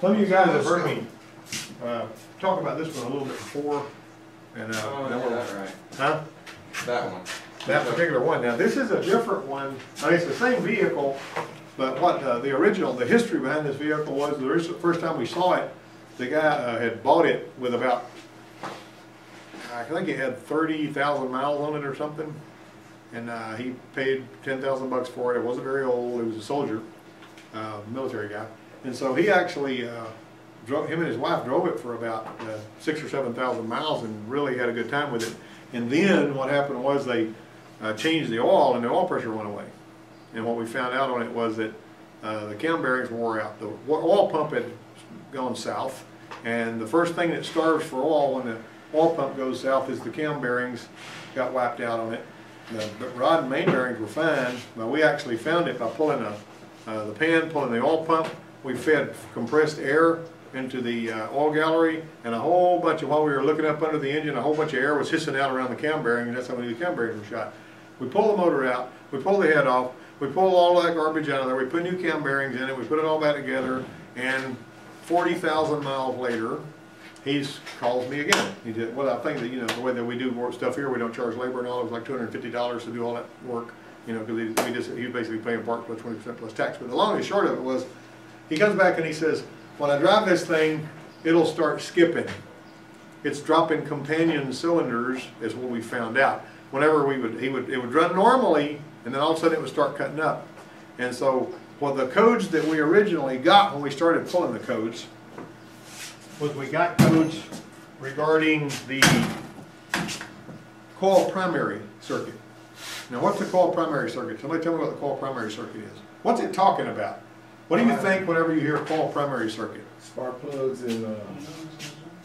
Some of you guys have heard me, uh, talk about this one a little bit before, and, uh, Oh, then yeah, we'll- that right. huh? That one. That particular one. Now, this is a different one. I mean, it's the same vehicle, but what, uh, the original, the history behind this vehicle was, the first time we saw it, the guy, uh, had bought it with about, I think it had thirty thousand miles on it or something. And, uh, he paid ten thousand bucks for it. It wasn't very old. It was a soldier, uh, military guy. And so he actually, uh, drove, him and his wife drove it for about, uh, six or seven thousand miles and really had a good time with it. And then what happened was they, uh, changed the oil and the oil pressure went away. And what we found out on it was that uh, the cam bearings wore out. The oil pump had gone south. And the first thing that starves for oil when the oil pump goes south is the cam bearings got wiped out on it. The the rod and main bearings were fine, but we actually found it by pulling a, uh, the pan, pulling the oil pump. We fed compressed air into the uh, oil gallery and a whole bunch of, while we were looking up under the engine, a whole bunch of air was hissing out around the cam bearing, and that's how many of the cam bearings were shot. We pull the motor out, we pull the head off, we pull all that garbage out of there, we put new cam bearings in it, we put it all back together, and forty thousand miles later, he's calls me again. He did, well, I think that, you know, the way that we do more stuff here, we don't charge labor and all, it was like two hundred and fifty dollars to do all that work, you know, because we just, he was basically paying part plus plus twenty percent plus tax. But the long and short of it was, he comes back and he says, when I drive this thing, it'll start skipping. It's dropping companion cylinders, is what we found out. Whenever we would, he would, it would run normally, and then all of a sudden it would start cutting up. And so, well, the codes that we originally got when we started pulling the codes, was we got codes regarding the coil primary circuit. Now, what's the coil primary circuit? Somebody tell me what the coil primary circuit is. What's it talking about? What do you think whenever you hear coil primary circuit? Spark plugs and, uh,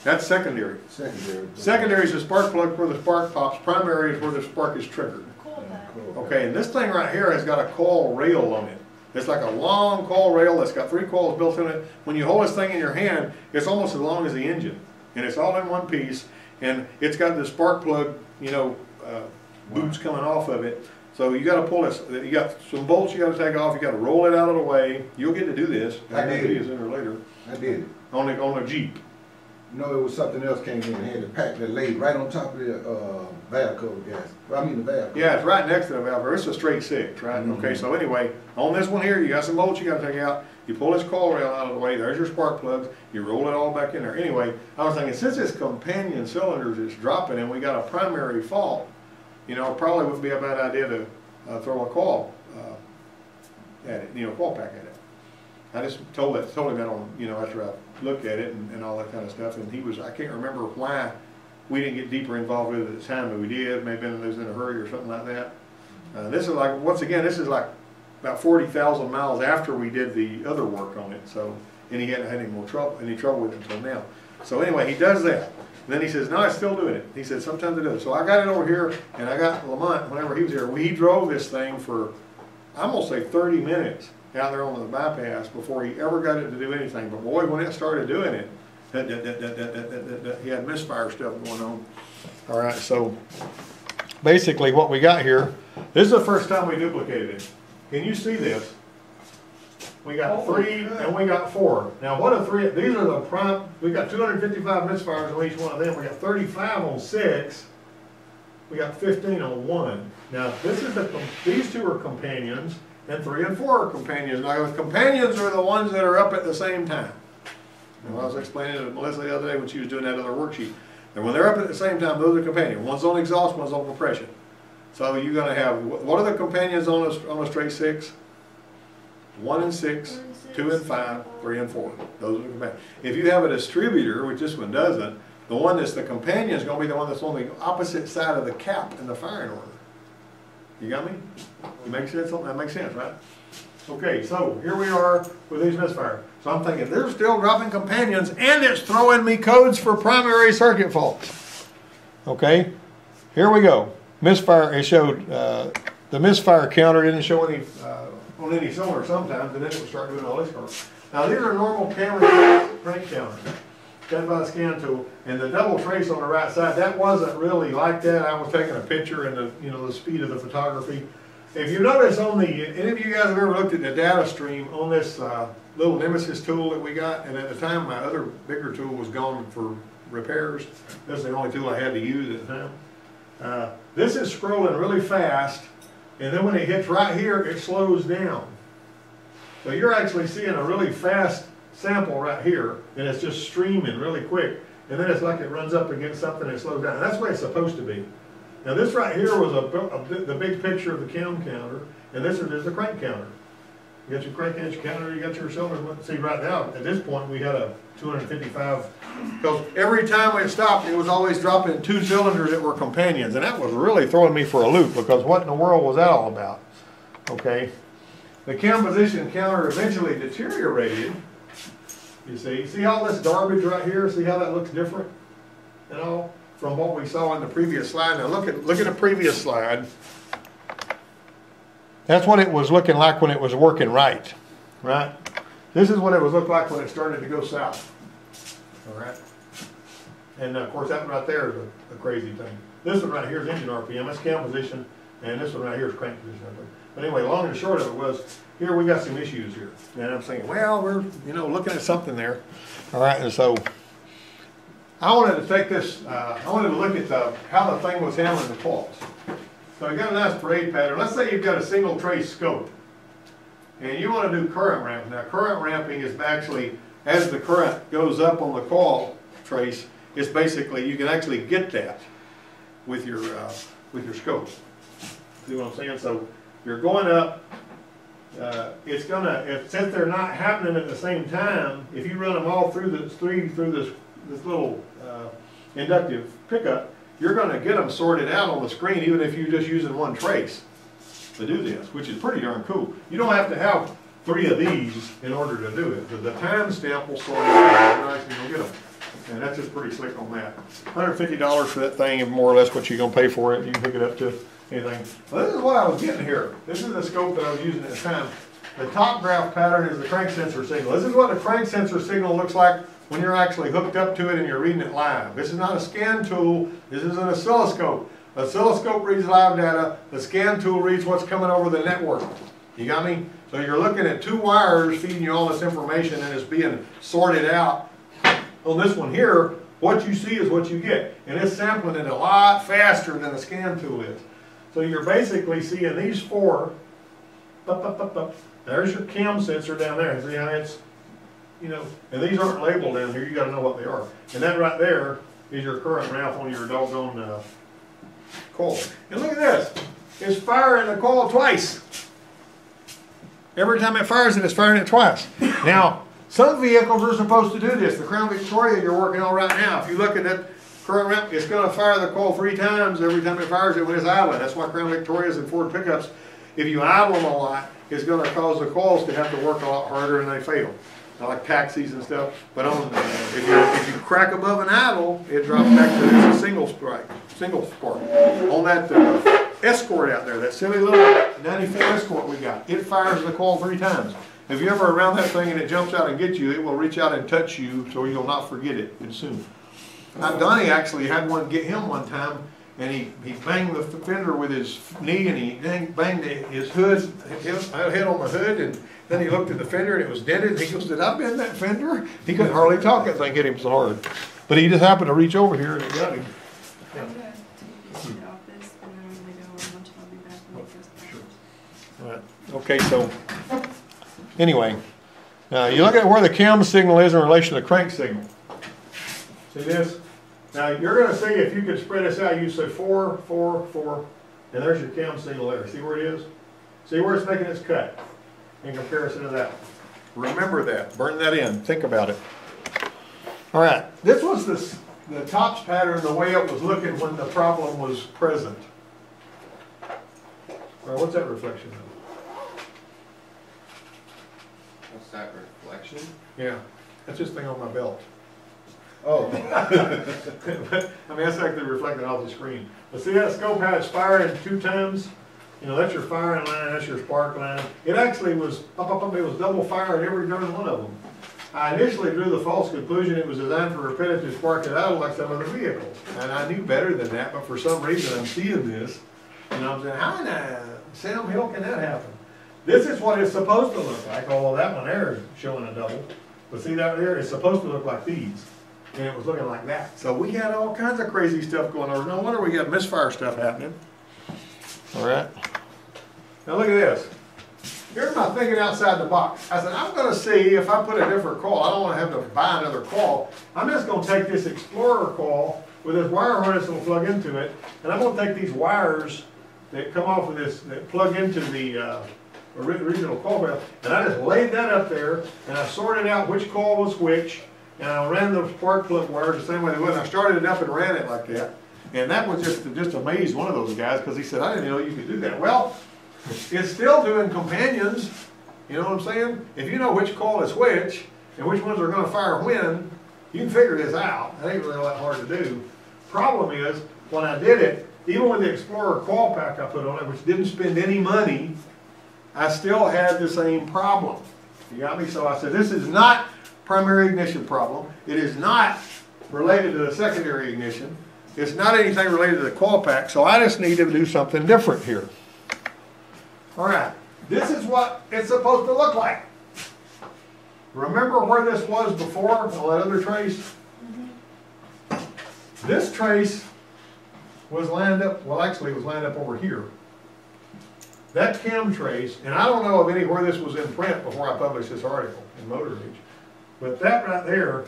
That's secondary. secondary. Secondary is the spark plug where the spark pops, primary is where the spark is triggered. Okay, and this thing right here has got a coil rail on it. It's like a long coil rail that's got three coils built in it. When you hold this thing in your hand, it's almost as long as the engine. And it's all in one piece, and it's got the spark plug, you know, uh, boots coming off of it. So you gotta pull this, you got some bolts you gotta take off, you gotta roll it out of the way. You'll get to do this. I did. you Sooner or later, I did on the, on a Jeep. No, it was something else came in and had the pack that laid right on top of the, uh, valve cover gas. I mean, the valve. cover. Yeah, it's right next to the valve. It's a straight six, right? Mhm. Okay, so anyway, on this one here, you got some bolts you gotta take out. You pull this coil rail out of the way, there's your spark plugs, you roll it all back in there. Anyway, I was thinking, since it's companion cylinders is dropping and we got a primary fault, you know, probably wouldn't be a bad idea to, uh, throw a coil, uh, at it, you know, coil pack at it. I just told that, told him that on, you know, after I looked at it and, and all that kind of stuff, and he was, I can't remember why we didn't get deeper involved with it at the time, but we did, maybe it was in a hurry or something like that. Uh, this is like, once again, this is like about forty thousand miles after we did the other work on it, so, and he hadn't had any more trouble, any trouble with it until now. So anyway, he does that. Then he says, no, I'm still doing it. He said, sometimes I do it. So I got it over here, and I got Lamont, whenever he was here, he drove this thing for, I'm gonna say thirty minutes out there on the bypass before he ever got it to do anything. But boy, when it started doing it, that, that, that, that, that, that, that, that, he had misfire stuff going on. All right, so basically what we got here, this is the first time we duplicated it. Can you see this? We got three and we got four. Now, what are three, these are the prime, we got two hundred and fifty-five misfires on each one of them. We got thirty-five on six. We got fifteen on one. Now, this is the, these two are companions and three and four are companions. Now, the companions are the ones that are up at the same time. And I was explaining to Melissa the other day when she was doing that other worksheet. And when they're up at the same time, those are companions. One's on exhaust, one's on compression. So you're gonna have, what are the companions on a, on a straight six? One and six, two and five, three and four. Those are the companions. If you have a distributor, which this one doesn't, the one that's the companion is gonna be the one that's on the opposite side of the cap in the firing order. You got me? You make sense? That makes sense, right? Okay, so here we are with these misfires. So I'm thinking, they're still dropping companions and it's throwing me codes for primary circuit faults. Okay, here we go. Misfire, it showed, uh, the misfire counter didn't show any, uh, on any cylinder sometimes, and then it would start doing all this stuff. Now, these are normal camera crank counters, done by the scan tool, and the double trace on the right side, that wasn't really like that. I was taking a picture and the, you know, the speed of the photography. if you notice on the, any of you guys have ever looked at the data stream on this, uh, little Nemesis tool that we got? And at the time, my other bigger tool was gone for repairs. This is the only tool I had to use at the time. Uh, this is scrolling really fast, and then when it hits right here, it slows down. So you're actually seeing a really fast sample right here, and it's just streaming really quick. And then it's like it runs up against something and slows down. That's the way it's supposed to be. Now this right here was a, a, the big picture of the cam counter, and this is the crank counter. You got your crank edge counter, you got your cylinders. See, right now, at this point, we had a 255, because every time we stopped, it was always dropping two cylinders that were companions, and that was really throwing me for a loop, because what in the world was that all about? Okay? The cam position counter eventually deteriorated. You see, see all this garbage right here? See how that looks different? You know, from what we saw in the previous slide. Now look at look at the previous slide. That's what it was looking like when it was working right, right? This is what it was look like when it started to go south. All right. And of course, that right there is a, a crazy thing. This one right here is engine RPM, that's cam position, and this one right here is crank position. But anyway, long and short of it was, here we got some issues here. And I'm saying, well, we're, you know, looking at something there. All right, and so I wanted to take this, uh, I wanted to look at the, how the thing was handling the faults. So I got a nice parade pattern. Let's say you've got a single trace scope. And you want to do current ramping. Now current ramping is actually, as the current goes up on the coil trace, it's basically, you can actually get that with your, uh, with your scope. See what I'm saying? So you're going up, uh, it's gonna, if, since they're not happening at the same time, if you run them all through this, three, through this, this little, uh, inductive pickup, you're gonna get them sorted out on the screen even if you're just using one trace to do this, which is pretty darn cool. You don't have to have three of these in order to do it. The, timestamp will sort it out, actually gonna get them. And that's just pretty slick on that. Hundred fifty dollars for that thing, and more or less what you're gonna pay for it, you can pick it up to anything. Well, this is what I was getting here. This is the scope that I was using at the time. The top graph pattern is the crank sensor signal. This is what the crank sensor signal looks like when you're actually hooked up to it and you're reading it live. This is not a scan tool, this is an oscilloscope. Oscilloscope reads live data, the scan tool reads what's coming over the network. You got me? So you're looking at two wires feeding you all this information and it's being sorted out. On this one here, what you see is what you get. And it's sampling it a lot faster than the scan tool is. So you're basically seeing these four, up, up, up, up. There's your cam sensor down there. See how it's, you know, and these aren't labeled down here. You got to know what they are. And that right there is your current ramp on your doggone uh, coil. And look at this. It's firing the coil twice. Every time it fires it, it's firing it twice. Now, some vehicles are supposed to do this. The Crown Victoria you're working on right now, if you look at that current ramp, it's going to fire the coil three times every time it fires it when it's idling. That's why Crown Victorias and Ford pickups, if you idle them a lot, it's going to cause the coils to have to work a lot harder and they fail. Like taxis and stuff. But on, if you, if you crack above an idle, it drops back to this single strike, single spark. On that uh, Escort out there, that silly little 94 Escort we got, it fires the coil three times. If you're ever around that thing and it jumps out and gets you, it will reach out and touch you so you'll not forget it soon. Now, Donnie actually had one get him one time, and he, he banged the fender with his knee, and he banged his hood, his head on the hood, and then he looked at the fender, and it was dented, and he goes, did I bend that fender? He couldn't hardly talk, that thing hit him so hard. But he just happened to reach over here, and it got him. I'm gonna take this shit off this, and then I'm gonna go on lunch, I'll be back when it goes back. Right. Okay, so, anyway, now you look at where the cam signal is in relation to the crank signal. See this? Now, you're gonna see if you could spread this out, you say four, four, four, and there's your cam signal there. See where it is? See where it's making its cut in comparison to that. Remember that, burn that in, think about it. All right, this was the, the tops pattern, the way it was looking when the problem was present. Well, what's that reflection of? What's that reflection? Yeah, that's this thing on my belt. Oh, I mean, that's actually reflected off the screen. But see that scope how it's firing two times? You know, that's your firing line, that's your spark line. It actually was, up, up, up, it was double firing every darn one of them. I initially drew the false conclusion it was designed for repetitive spark and idle like some other vehicles. And I knew better than that, but for some reason I'm seeing this. And I'm saying, ah, how now? Sam Hill can that happen? This is what it's supposed to look like, although that one there is showing a double. But see that there, it's supposed to look like these, and it was looking like that. So we had all kinds of crazy stuff going on. No wonder we got misfire stuff happening. All right. Now look at this. Here's my thinking outside the box. I said, I'm gonna see if I put a different coil. I don't wanna have to buy another coil. I'm just gonna take this Explorer coil with this wire harness that'll plug into it, and I'm gonna take these wires that come off of this, that plug into the, uh, original coil rail, and I just laid that up there, and I sorted out which coil was which, and I ran the spark plug wires the same way they would, and I started it up and ran it like that. And that was just, just amazed one of those guys, because he said, I didn't know you could do that. Well, it's still doing companions, you know what I'm saying? If you know which coil is which, and which ones are gonna fire when, you can figure this out. It ain't really that hard to do. Problem is, when I did it, even with the Explorer coil pack I put on it, which didn't spend any money, I still had the same problem. You got me? So I said, this is not primary ignition problem. It is not related to the secondary ignition. It's not anything related to the coil pack, so I just need to do something different here. All right, this is what it's supposed to look like. Remember where this was before, on that other trace? Mm-hmm. This trace was lined up, well, actually, it was lined up over here. That cam trace, and I don't know of anywhere this was in print before I published this article in Motor Age, but that right there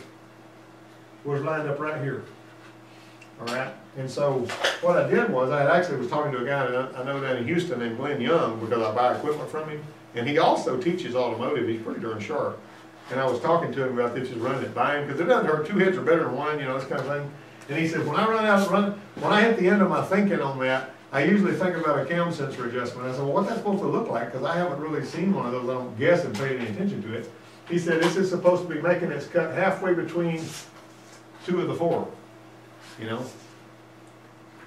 was lined up right here. All right, and so what I did was, I actually was talking to a guy I know down in Houston named Glenn Young, because I buy equipment from him, and he also teaches automotive, he's pretty darn sharp. And I was talking to him about this, just running it by him, because it doesn't hurt, two hits are better than one, you know, this kind of thing. And he said, when I run out, run, when I hit the end of my thinking on that, I usually think about a cam sensor adjustment. I said, well, what's that supposed to look like? Because I haven't really seen one of those, I don't guess and pay any attention to it. He said, this is supposed to be making this cut halfway between two of the four, you know?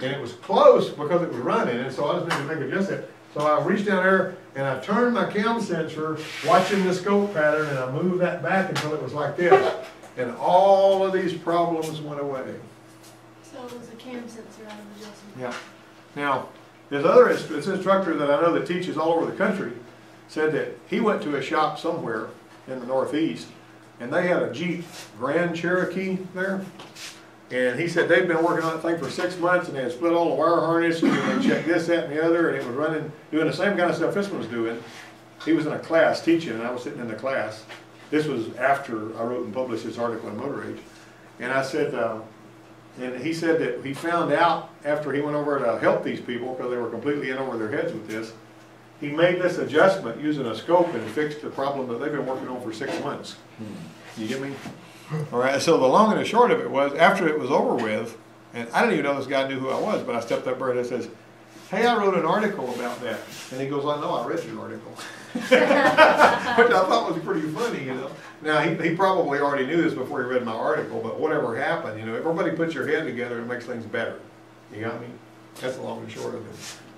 And it was close because it was running, and so I just needed to make adjust it. So I reached down there and I turned my cam sensor, watching the scope pattern, and I moved that back until it was like this. And all of these problems went away. So it was a cam sensor out of adjustment. Yeah. Now, this other, this instructor that I know that teaches all over the country said that he went to a shop somewhere in the northeast and they had a Jeep Grand Cherokee there. And he said they'd been working on that thing for six months and they had split all the wire harnesses and they checked this, that and the other and it was running, doing the same kind of stuff this one was doing. He was in a class teaching and I was sitting in the class. This was after I wrote and published this article in Motor Age. And I said, uh, and he said that he found out after he went over to help these people, because they were completely in over their heads with this, he made this adjustment using a scope and fixed the problem that they've been working on for six months. You get me? All right, so the long and the short of it was, after it was over with, and I didn't even know this guy knew who I was, but I stepped up there and I says, hey, I wrote an article about that. And he goes, I know, I read your article. Which I thought was pretty funny, you know. Now, he, he probably already knew this before he read my article, but whatever happened, you know, everybody puts your head together and makes things better. You got me? That's the long and short of it.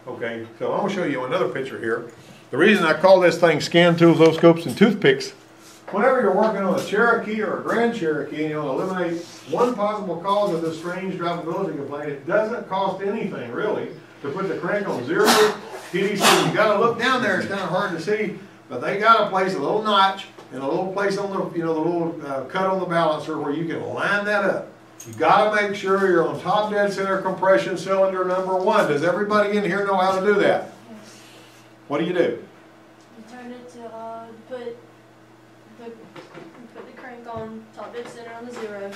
Okay, so I'm gonna show you another picture here. The reason I call this thing scan tools, oscopes, and toothpicks, whenever you're working on a Cherokee or a Grand Cherokee and you want to eliminate one possible cause of this strange drivability complaint, it doesn't cost anything really to put the crank on zero TDC. You gotta look down there, it's kinda hard to see, but they got a place, a little notch, and a little place on the, you know, the little uh, cut on the balancer where you can line that up. You gotta make sure you're on top dead center compression cylinder number one. Does everybody in here know how to do that? Yes. What do you do? You turn it to, uh, put the, put the crank on, top dead center on the zero,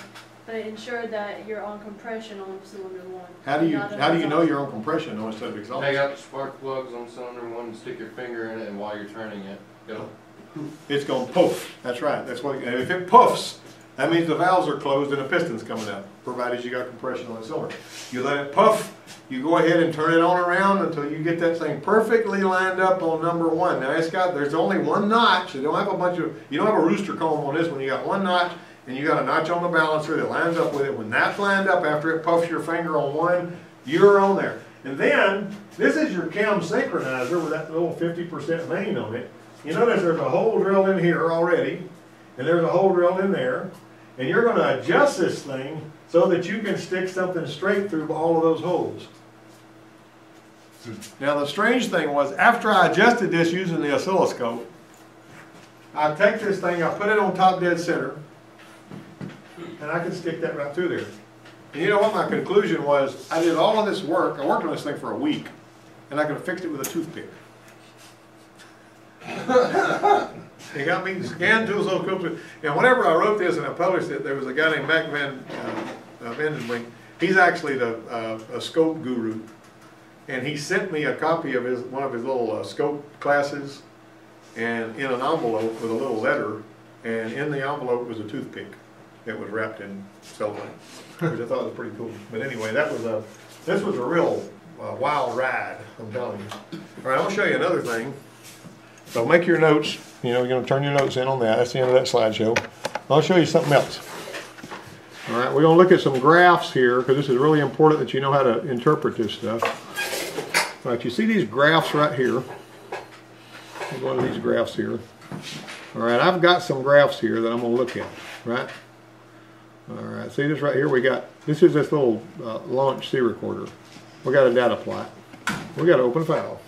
but ensure that you're on compression on cylinder one. How do you, not on how do you know you're on compression on instead of exhaust? Take out the spark plugs on cylinder one, and stick your finger in it, and while you're turning it, go. It's going to poof. That's right. That's what, and if it puffs, that means the valves are closed and the piston's coming up, provided you got compression on the cylinder. You let it puff, you go ahead and turn it on around until you get that thing perfectly lined up on number one. Now it's got, there's only one notch. You don't have a bunch of, you don't have a rooster comb on this one. You got one notch and you got a notch on the balancer that lines up with it. When that's lined up, after it puffs your finger on one, you're on there. And then, this is your cam synchronizer with that little fifty percent main on it. You notice there's a hole drilled in here already, and there's a hole drilled in there. And you're gonna adjust this thing so that you can stick something straight through all of those holes. Now, the strange thing was, after I adjusted this using the oscilloscope, I take this thing, I put it on top dead center, and I can stick that right through there. And you know what my conclusion was? I did all of this work, I worked on this thing for a week, and I could have fixed it with a toothpick. They got me scanned to oscilloscope, and whenever I wrote this and I published it, there was a guy named Mac Van, uh, uh. He's actually the, uh, a scope guru. And he sent me a copy of his, one of his little uh, scope classes, and in an envelope with a little letter, and in the envelope was a toothpick that was wrapped in cellophane, which I thought was pretty cool. But anyway, that was a, this was a real uh, wild ride, I'm telling you. All right, I'll show you another thing. So make your notes, you know, you're gonna turn your notes in on that, that's the end of that slideshow. I'll show you something else. All right, we're gonna look at some graphs here, because this is really important that you know how to interpret this stuff. All right, you see these graphs right here? Go to these graphs here. All right, I've got some graphs here that I'm gonna look at, right? All right, see this right here, we got, this is this little uh, launch C recorder. We got a data plot. We got to open a file.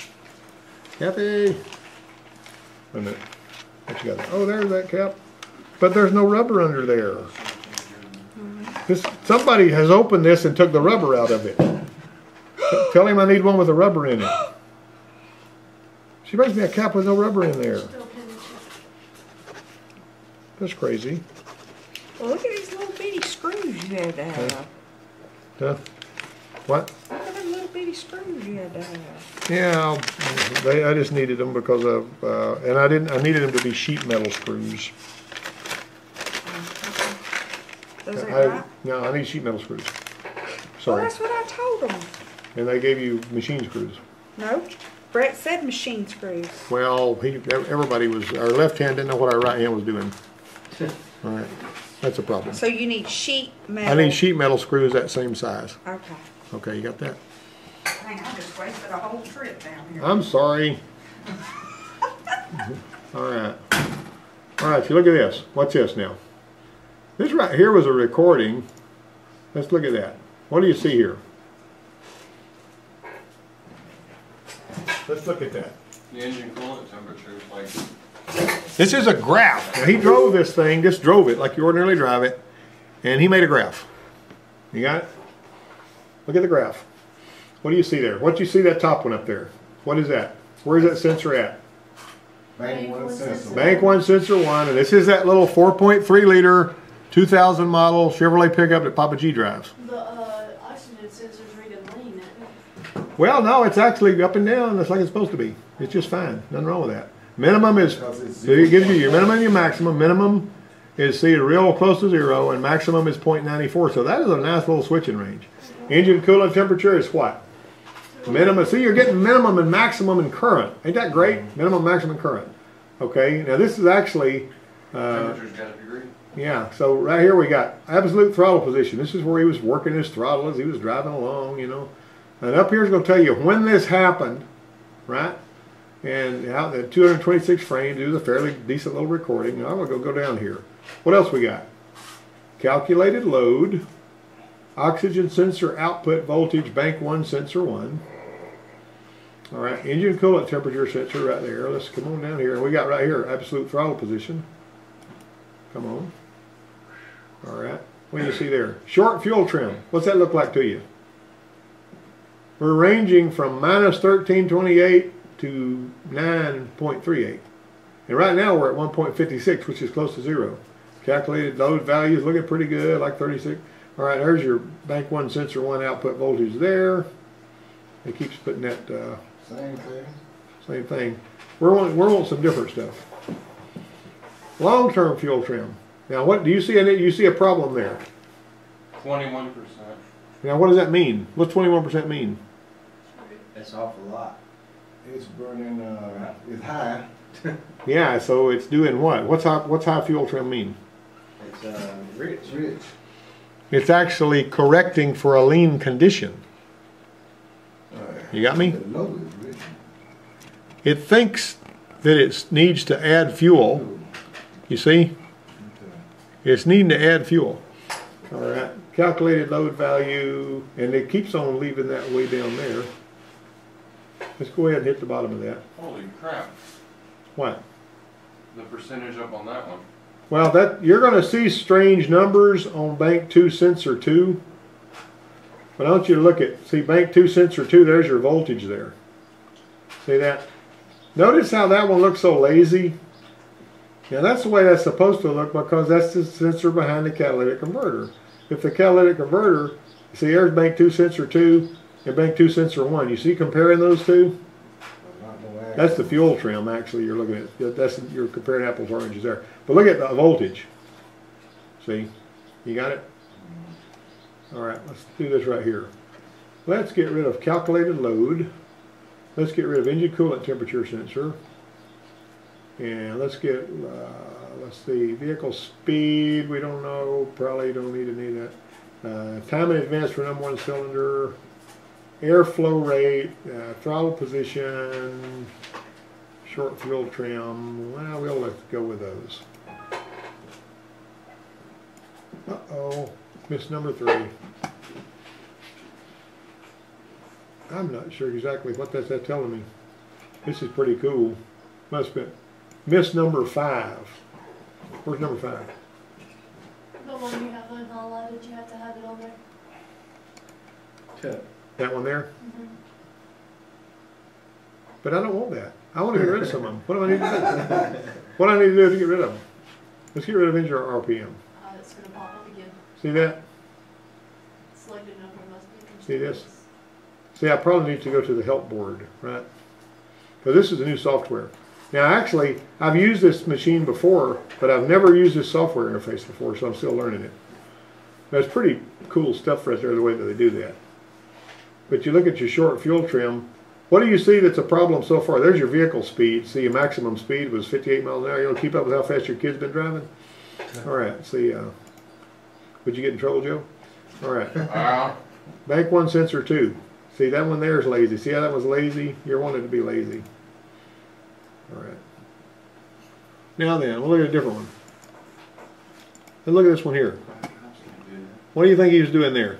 Kathy! Wait a minute. What you got? Oh, there's that cap. But there's no rubber under there. This, somebody has opened this and took the rubber out of it. Tell him I need one with a rubber in it. She brings me a cap with no rubber in there. That's crazy. Well, look at these little bitty screws you had to have. Huh? What? Look at them little bitty screws you had to have. Yeah, they, I just needed them because of, uh, and I didn't, I needed them to be sheet metal screws. Does it I, right? no, I need sheet metal screws. Well, Sorry. that's what I told them. And they gave you machine screws. No, Brett said machine screws. Well, he, everybody was, our left hand didn't know what our right hand was doing. All right, that's a problem. So you need sheet metal. I need sheet metal screws that same size. Okay. Okay, you got that? Dang, I just wasted a whole trip down here. I'm sorry. All right. All right, so look at this. What's this now? This right here was a recording. Let's look at that. What do you see here? Let's look at that. The engine coolant temperature is like, This is a graph. Now, he drove this thing, just drove it like you ordinarily drive it, and he made a graph. You got it? Look at the graph. What do you see there? What do you see that top one up there? What is that? Where's that sensor at? Bank one sensor. Bank one sensor one, and this is that little 4.3 liter 2000 model Chevrolet pickup that Papa G drives. The uh, oxygen sensor's reading lean. Well, no, it's actually up and down. It's like it's supposed to be. It's just fine. Nothing wrong with that. Minimum is, Because it's so it gives you your minimum and your maximum. Minimum is see real close to zero, and maximum is 0.94. So that is a nice little switching range. Engine coolant temperature is what? Minimum. See, you're getting minimum and maximum and current. Ain't that great? Minimum, maximum, current. Okay. Now this is actually. Uh, temperature's got a degree. yeah, so right here we got absolute throttle position. This is where he was working his throttle as he was driving along, you know. And up here is going to tell you when this happened, right? And out at 226 frames, it was a fairly decent little recording. I'm going to go, go down here. What else we got? Calculated load, oxygen sensor output voltage, bank one, sensor one. All right, engine coolant temperature sensor right there. Let's come on down here. We got right here absolute throttle position. Come on. All right. What do you see there? Short fuel trim. What's that look like to you? We're ranging from minus 1328 to 9.38. And right now we're at 1.56, which is close to zero. Calculated load values looking pretty good, like 36. All right, there's your bank one sensor one output voltage there. It keeps putting that uh, Same thing. same thing. We're wanting, we're wanting some different stuff. Long-term fuel trim. Now, what do you see in it? You see a problem there. Twenty-one percent. Now, what does that mean? What's 21% mean? That's awful lot. It's burning, uh, it's high. Yeah, so it's doing what? What's high, what's high fuel trim mean? It's uh, rich. Rich. It's actually correcting for a lean condition. You got me? The load is rich. It thinks that it needs to add fuel. You see? It's needing to add fuel. All right. Calculated load value, and it keeps on leaving that way down there. Let's go ahead and hit the bottom of that. Holy crap, What? the percentage up on that one. Well, that, you're gonna see strange numbers on bank two sensor two. But I want you to look at, see bank two sensor two, there's your voltage there. See that? Notice how that one looks so lazy? Now that's the way that's supposed to look because that's the sensor behind the catalytic converter. If the catalytic converter, see there's bank two sensor two and bank two sensor one. You see comparing those two? That's the fuel trim, actually, you're looking at, that's, you're comparing apples oranges there. But look at the voltage. See, you got it? All right, let's do this right here. Let's get rid of calculated load. Let's get rid of engine coolant temperature sensor. And let's get, uh, let's see, vehicle speed, we don't know, probably don't need to need that. Uh, time in advance for number one cylinder, airflow rate, uh, throttle position, short fuel trim. Well, we'll let's go with those. Uh-oh, missed number three. I'm not sure exactly what that's that telling me. This is pretty cool. Must be miss number five. Where's number five? The one you have on highlighted, you have to have it on there. That one there? Mhm. But I don't want that. I want to get rid of some of them. What do I need to do? What do I need to do to get rid of them? Let's get rid of engine RPM. Uh, it's gonna pop up again. See that? Selected number must be. See this? See, I probably need to go to the help board, right? Because this is the new software. Now, actually, I've used this machine before, but I've never used this software interface before, so I'm still learning it. That's pretty cool stuff right there, the way that they do that. But you look at your short fuel trim, what do you see that's a problem so far? There's your vehicle speed. See, your maximum speed was 58 miles an hour. You don't keep up with how fast your kid's been driving? All right, see, uh, would you get in trouble, Joe? All right. Ah, Bank one sensor two. See, that one there is lazy. See how that was lazy? You're wanting to be lazy. All right. Now then, we'll look at a different one. Let's look at this one here. What do you think he was doing there?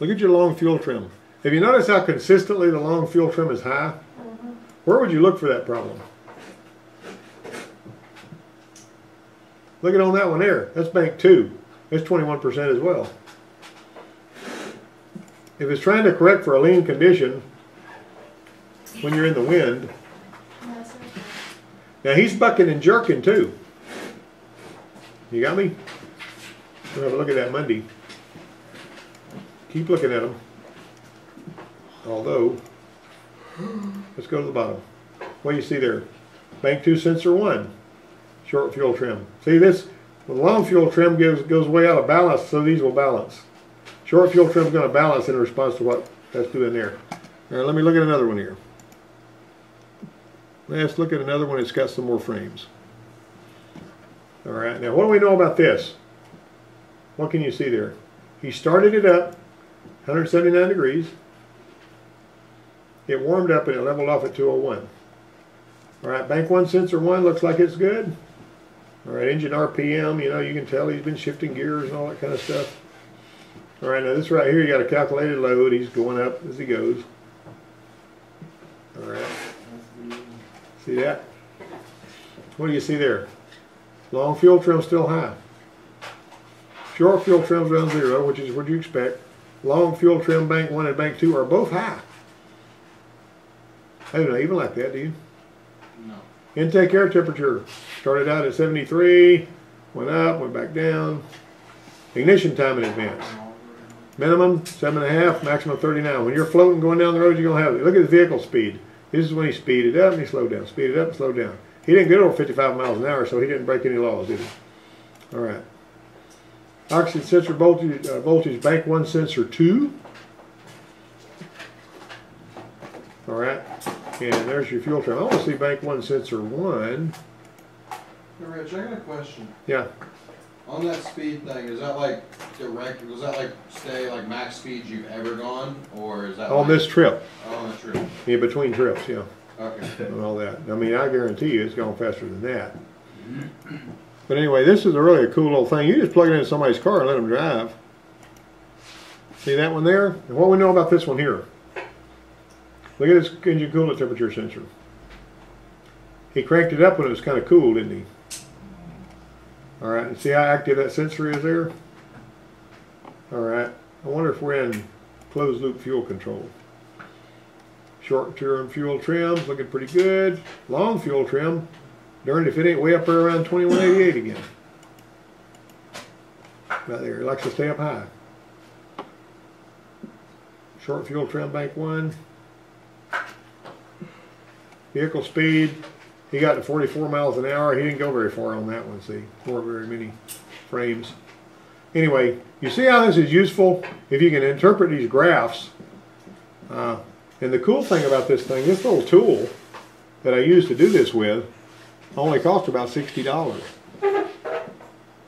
Look at your long fuel trim. Have you noticed how consistently the long fuel trim is high? Mhm. Where would you look for that problem? Look at on that one there. That's bank two. That's 21% as well. If it's trying to correct for a lean condition when you're in the wind, now he's bucking and jerking too. You got me? We'll have a look at that Monday. Keep looking at them. Although, let's go to the bottom. What do you see there? Bank two sensor one, short fuel trim. See this? The long fuel trim goes goes way out of balance, so these will balance. Short fuel trim is going to balance in response to what that's doing there. All right, let me look at another one here. Let's look at another one that's got some more frames. All right, now what do we know about this? What can you see there? He started it up, 179 degrees. It warmed up and it leveled off at 201. All right, bank one sensor one looks like it's good. All right, engine RPM, you know, you can tell he's been shifting gears and all that kind of stuff. All right, now this right here, you got a calculated load. He's going up as he goes. All right, see that? What do you see there? Long fuel trim still high. Short fuel trim's around zero, which is what you expect. Long fuel trim bank one and bank two are both high. I don't know, even like that, do you? Intake air temperature started out at 73, went up, went back down. Ignition time in advance. Minimum seven and a half, maximum 39. When you're floating going down the road, you're gonna have it. Look at the vehicle speed. This is when he speeded up and he slowed down, speeded up and slowed down. He didn't get over 55 miles an hour, so he didn't break any laws, did he? All right. Oxygen sensor voltage, uh, voltage bank one sensor two. All right. And there's your fuel trim. I want to see bank one sensor one. Hey, Rich, I got a question. Yeah. On that speed thing, is that like direct, Was that like stay like max speed you've ever gone, or is that? On like- this trip, Oh, that's true. in between trips, yeah, Okay. and all that. I mean, I guarantee you it's going faster than that. But anyway, this is a really a cool little thing. You just plug it into somebody's car and let them drive. See that one there? And what we know about this one here? Look at this engine coolant temperature sensor. He cranked it up when it was kind of cool, didn't he? All right, and see how active that sensor is there? All right, I wonder if we're in closed loop fuel control. Short term fuel trims looking pretty good. Long fuel trim, darned if it ain't way up there around 2188 again. Right there, it likes to stay up high. Short fuel trim bank one. Vehicle speed, he got to 44 miles an hour. He didn't go very far on that one, see, more very many frames. Anyway, you see how this is useful if you can interpret these graphs. Uh, and the cool thing about this thing, this little tool that I use to do this with only cost about $60.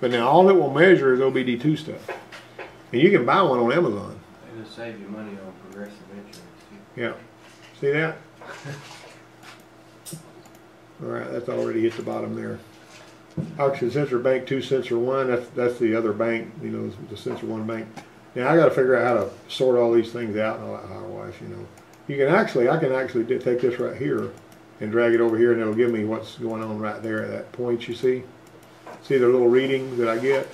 But now all it will measure is OBD2 stuff. And you can buy one on Amazon. It'll save you money on progressive insurance. Yeah. See that? All right, that's already hit the bottom there. Oxygen sensor bank two, sensor one, that's, that's the other bank, you know, the sensor one bank. Now I gotta figure out how to sort all these things out and all that otherwise, you know. You can actually, I can actually take this right here and drag it over here and it'll give me what's going on right there at that point, you see? See the little reading that I get?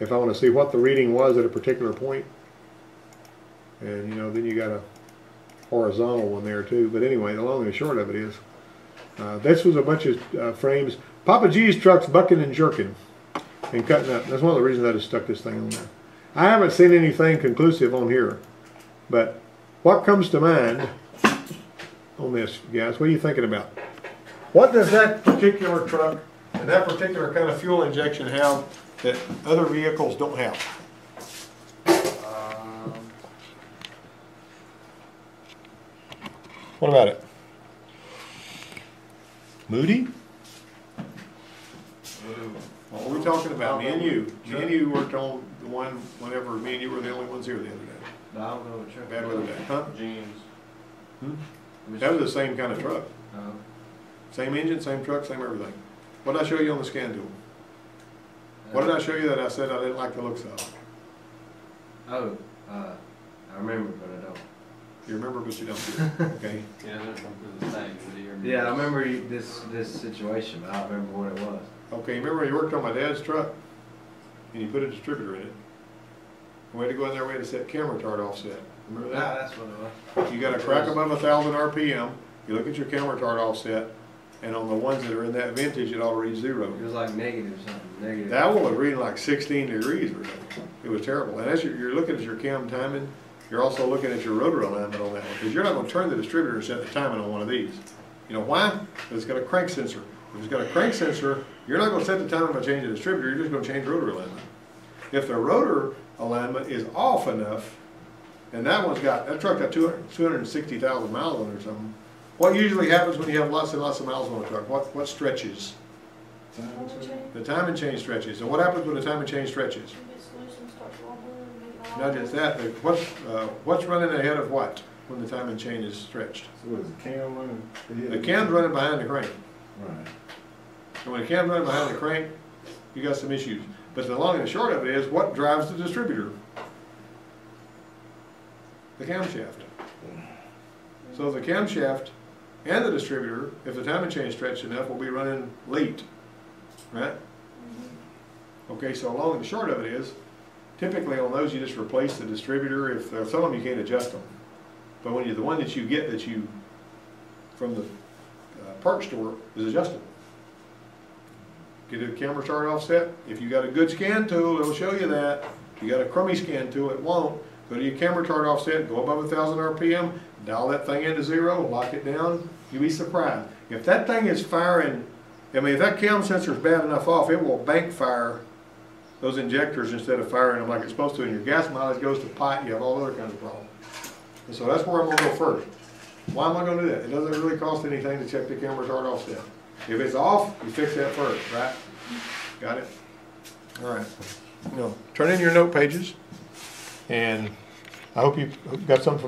If I wanna see what the reading was at a particular point. And, you know, then you got a horizontal one there too. But anyway, the long and short of it is, uh, this was a bunch of uh, frames. Papa G's trucks bucking and jerking and cutting up. That's one of the reasons I just stuck this thing on there. I haven't seen anything conclusive on here, but what comes to mind on this, guys? What are you thinking about? What does that particular truck and that particular kind of fuel injection have that other vehicles don't have? Um, What about it? Moody? What are we talking about? Me and you. Me and you worked on the one whenever me and you were the only ones here the other day. But I don't know what truck. Bad weather day, huh? jeans. Hmm? That was the same kind of truck. Oh. Same engine, same truck, same everything. What did I show you on the scan tool? What did I show you that I said I didn't like the looks of? Oh, uh, I remember, but I don't. You remember, but you don't. Okay. He doesn't come to the same, do you remember? Yeah, I remember you- this, this situation, but I don't remember what it was. Okay, remember when you worked on my dad's truck? And you put a distributor in it? We had to go in there, we had to set cam retard offset. Remember Ah, that? that's what it was. You got a crack above a thousand RPM, you look at your cam retard offset, and on the ones that are in that vintage, it all reads zero. It was like negative something, negative. That one was reading like sixteen degrees or something. It was terrible. And as you're, you're looking at your cam timing, you're also looking at your rotor alignment on that one, because you're not gonna turn the distributor and set the timing on one of these. You know why? It's got a crank sensor. If it's got a crank sensor, you're not gonna set the timing by changing the distributor, you're just gonna change rotor alignment. If the rotor alignment is off enough, and that one's got, that truck got 200 260,000 miles on it or something, what usually happens when you have lots and lots of miles on a truck? What, what stretches? The timing chain stretches. And what happens when the timing chain stretches? it gets loose and starts wobbling and getting Not just that, but what's, uh, what's running ahead of what when the timing chain is stretched? So what is the cam running? The cam's running behind the crank. Right. And when the cam's running behind the crank, you got some issues. But the long and the short of it is, what drives the distributor? The camshaft. So the camshaft and the distributor, if the timing chain is stretched enough, will be running late, right? Okay, so long and the short of it is, typically on those, you just replace the distributor. If some of them, you can't adjust them. But when you, the one that you get that you, from the uh, parts store is adjustable. Get a cam retard offset. If you got a good scan tool, it'll show you that. If you got a crummy scan tool, it won't. Go to your cam retard offset, go above thousand RPM, dial that thing into zero, lock it down. You'll be surprised. If that thing is firing, I mean, if that cam sensor is bad enough off, it will bank fire those injectors instead of firing them like it's supposed to. And your gas mileage goes to pot, you have all other kinds of problems. And so that's where I'm gonna go first. Why am I gonna do that? It doesn't really cost anything to check the cam retard offset. If it's off, you fix that first, right? Got it? All right. No, turn in your note pages, and I hope you got something